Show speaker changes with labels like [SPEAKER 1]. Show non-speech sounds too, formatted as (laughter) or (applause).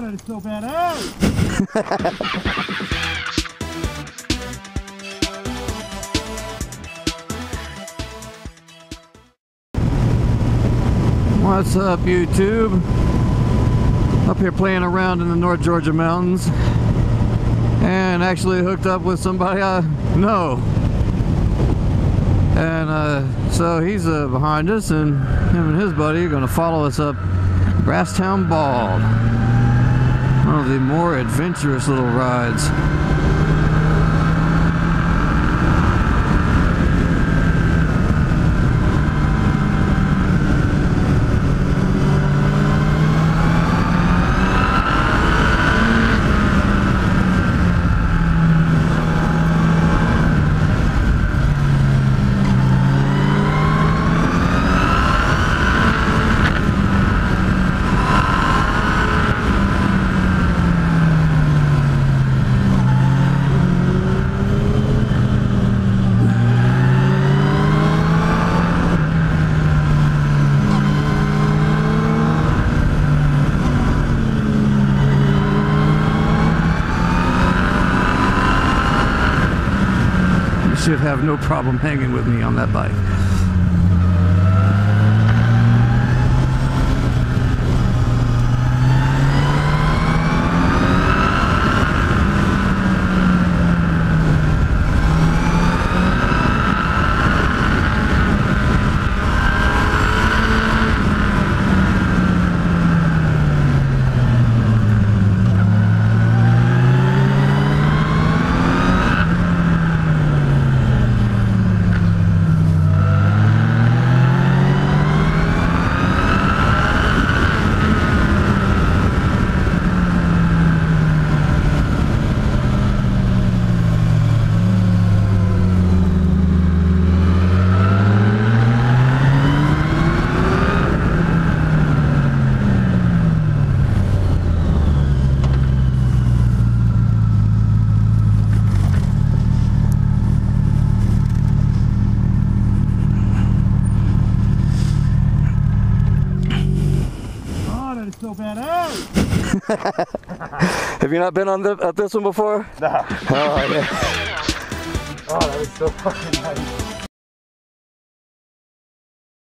[SPEAKER 1] So badass! (laughs)
[SPEAKER 2] What's up, YouTube? Up here playing around in the North Georgia mountains and actually hooked up with somebody I know. And uh, so he's uh, behind us, and him and his buddy are to follow us up Brasstown Bald. One of the more adventurous little rides. Should have no problem hanging with me on that bike.
[SPEAKER 1] Oh, that is so!
[SPEAKER 2] Have you not been on the, at this one before?
[SPEAKER 1] No.
[SPEAKER 2] Oh, yeah.
[SPEAKER 1] Oh, that is so fucking nice.